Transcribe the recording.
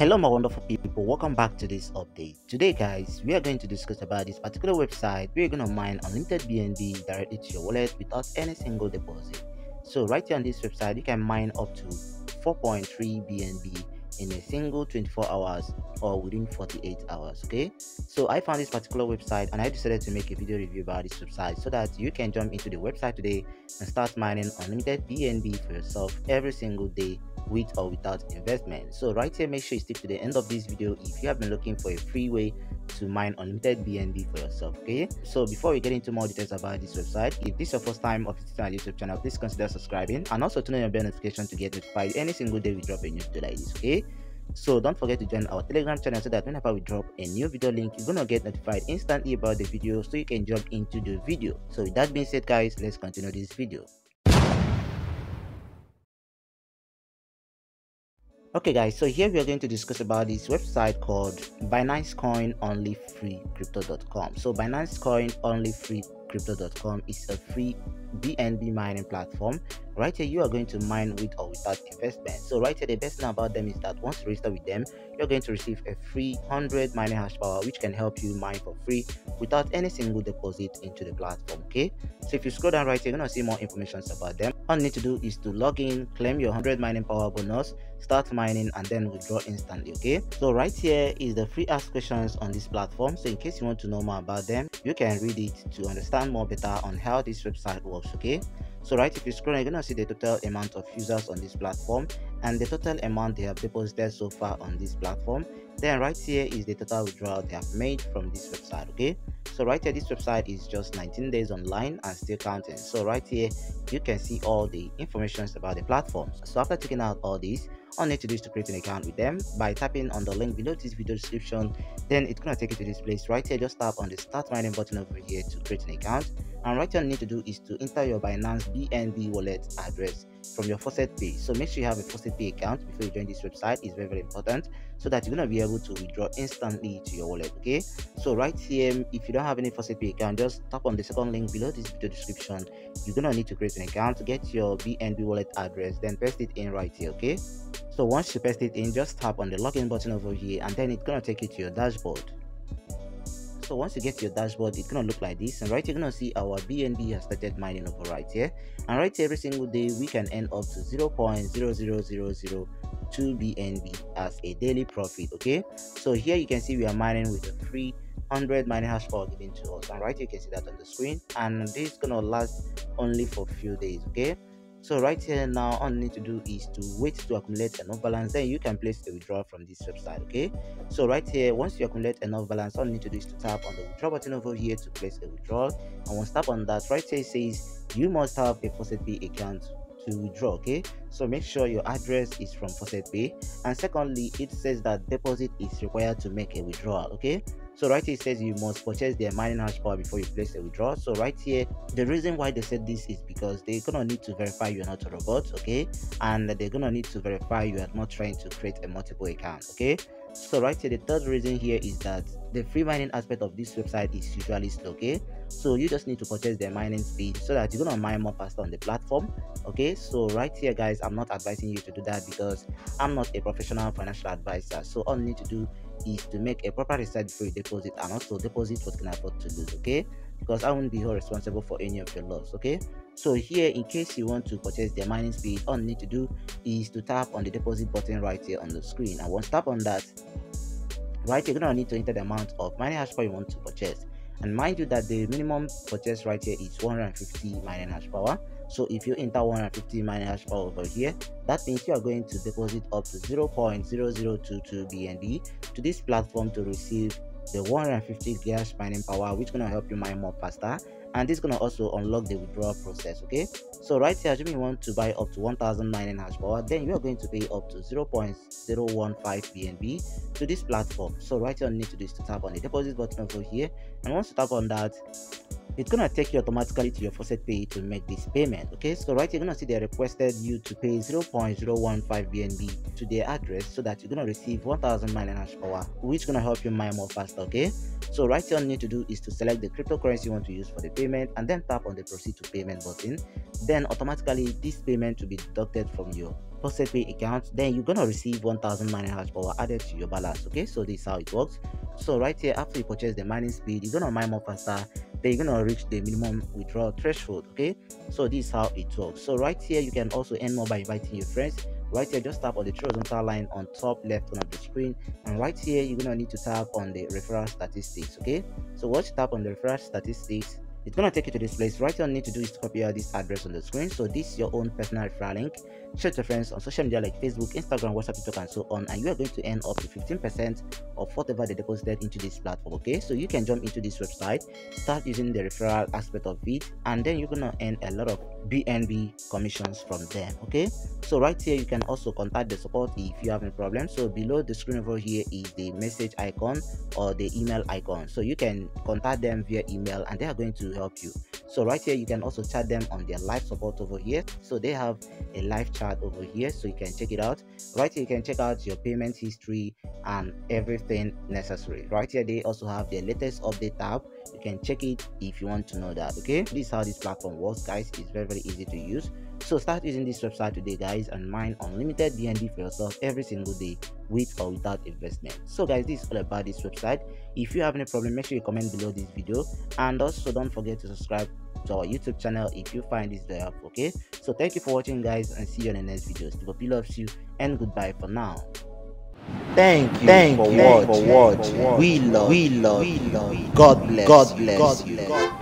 hello my wonderful people. Welcome back to this update. Today guys we are going to discuss about this particular website we're going to mine unlimited bnb directly to your wallet without any single deposit. So right here on this website you can mine up to 4.3 bnb in a single 24 hours or within 48 hours okay? So i found this particular website and i decided to make a video review about this website so that you can jump into the website today and start mining unlimited bnb for yourself every single day with or without investment. So right here make sure you stick to the end of this video if you have been looking for a free way to mine unlimited bnb for yourself okay? So before we get into more details about this website if this is your first time of visiting our youtube channel please consider subscribing and also turn on your bell notification to get notified any single day we drop a new video like this okay? So don't forget to join our telegram channel so that whenever we drop a new video link you're gonna get notified instantly about the video so you can jump into the video. So with that being said guys let's continue this video okay guys so here we are going to discuss about this website called binance coin only free crypto.com so binance coin only free crypto.com is a free bnb mining platform right here you are going to mine with or without investment. So right here the best thing about them is that once you register with them you're going to receive a free 100 mining hash power which can help you mine for free without any single deposit into the platform okay? So if you scroll down right here you're gonna see more information about them. All you need to do is to log in claim your 100 mining power bonus start mining and then withdraw instantly okay? So right here is the free ask questions on this platform. So in case you want to know more about them you can read it to understand more better on how this website works okay? So right if you scroll you're gonna see the total amount of users on this platform and the total amount they have deposited so far on this platform. Then right here is the total withdrawal they have made from this website okay? So right here this website is just 19 days online and still counting. So right here you can see all the information about the platforms so after taking out all these all you need to do is to create an account with them. By tapping on the link below this video description then it's gonna take you to this place right here. Just tap on the start mining button over here to create an account. And right here you need to do is to enter your binance bnb wallet address from your faucet pay so make sure you have a faucet pay account before you join this website. It's very very important so that you're going to be able to withdraw instantly to your wallet okay? So right here if you don't have any faucet pay account just tap on the second link below this video description. You're going to need to create an account to get your bnb wallet address then paste it in right here okay? So once you paste it in just tap on the login button over here and then it's going to take you to your dashboard so once you get to your dashboard it's gonna look like this and right you're gonna see our bnb has started mining over right here. And right here every single day we can earn up to 0.00002 bnb as a daily profit okay? So here you can see we are mining with a free 100 mining hash power given to us. And right here you can see that on the screen. And this is gonna last only for a few days okay so right here now all you need to do is to wait to accumulate enough balance then you can place a withdrawal from this website okay? So right here once you accumulate enough balance all you need to do is to tap on the withdraw button over here to place a withdrawal. And once tap on that right here it says you must have a faucet pay account to withdraw okay? So make sure your address is from faucet pay. And secondly it says that deposit is required to make a withdrawal okay so right here it says you must purchase their mining hash power before you place a withdrawal. So right here the reason why they said this is because they're gonna need to verify you're not a robot okay? And they're gonna need to verify you are not trying to create a multiple account okay so right here the third reason here is that the free mining aspect of this website is usually slow okay? So you just need to purchase the mining speed so that you're gonna mine more faster on the platform okay? So right here guys i'm not advising you to do that because i'm not a professional financial advisor. So all you need to do is to make a proper research before you deposit and also deposit what can I afford to lose okay? Because i won't be responsible for any of your loss okay so here in case you want to purchase their mining speed all you need to do is to tap on the deposit button right here on the screen. And once tap on that right you're gonna need to enter the amount of mining hash power you want to purchase. And mind you that the minimum purchase right here is 150 mining hash power. So if you enter 150 mining hash power over here that means you are going to deposit up to 0.0022 bnb to this platform to receive the 150 gas mining power which gonna help you mine more faster and this is gonna also unlock the withdrawal process okay? So right here assuming you want to buy up to 1000 mining hash power then you are going to pay up to 0.015 bnb to this platform. So right here you need to do is to tap on the deposit button over here and once you tap on that it's gonna take you automatically to your faucet pay to make this payment okay? So right here, you're gonna see they requested you to pay 0.015 bnb to their address so that you're gonna receive 1000 mining power which gonna help you mine more faster okay? So right here all you need to do is to select the cryptocurrency you want to use for the payment and then tap on the proceed to payment button. Then automatically this payment will be deducted from your faucet pay account. Then you're gonna receive 1000 mining hash power added to your balance okay? So this is how it works. So right here after you purchase the mining speed you're gonna mine more faster then you're gonna reach the minimum withdrawal threshold okay? So this is how it works. So right here you can also earn more by inviting your friends. Right here just tap on the horizontal line on top left corner of the screen. And right here you're gonna need to tap on the referral statistics okay? So once you tap on the referral statistics it's gonna take you to this place. Right all you need to do is copy this address on the screen. So this is your own personal referral link. Share to friends on social media like facebook instagram whatsapp tiktok and so on. And you are going to earn up to 15 percent of whatever they deposited into this platform okay? So you can jump into this website start using the referral aspect of it and then you're gonna earn a lot of bnb commissions from them okay? So right here you can also contact the support if you have any problem. So below the screen over here is the message icon or the email icon. So you can contact them via email and they are going to help you. So right here you can also chat them on their live support over here. So they have a live chat over here so you can check it out. Right here you can check out your payment history and everything necessary. Right here they also have their latest update tab. You can check it if you want to know that okay? This is how this platform works guys. It's very very easy to use so start using this website today guys and mine unlimited bnb for yourself every single day with or without investment. So guys this is all about this website. If you have any problem make sure you comment below this video. And also don't forget to subscribe to our youtube channel if you find this very helpful okay? So thank you for watching guys and see you in the next video. Stevo loves you and goodbye for now. Thank you, Thank for, you watching. for watching. We love, we love, we love. God bless, God bless, God bless you.